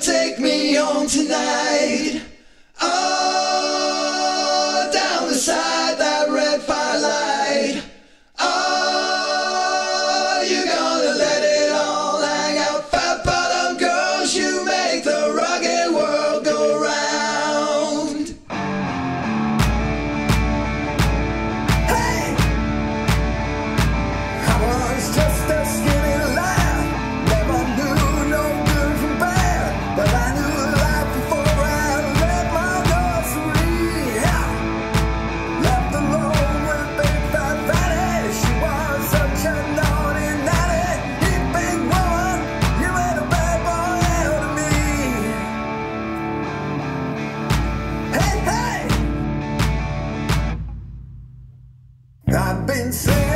take me home tonight. Oh, down the side and say